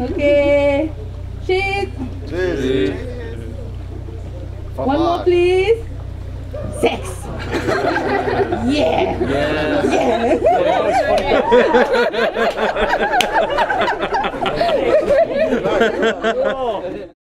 Okay. Sheet. Six. One more, please. Six. yeah. Yes. Yeah. Yes.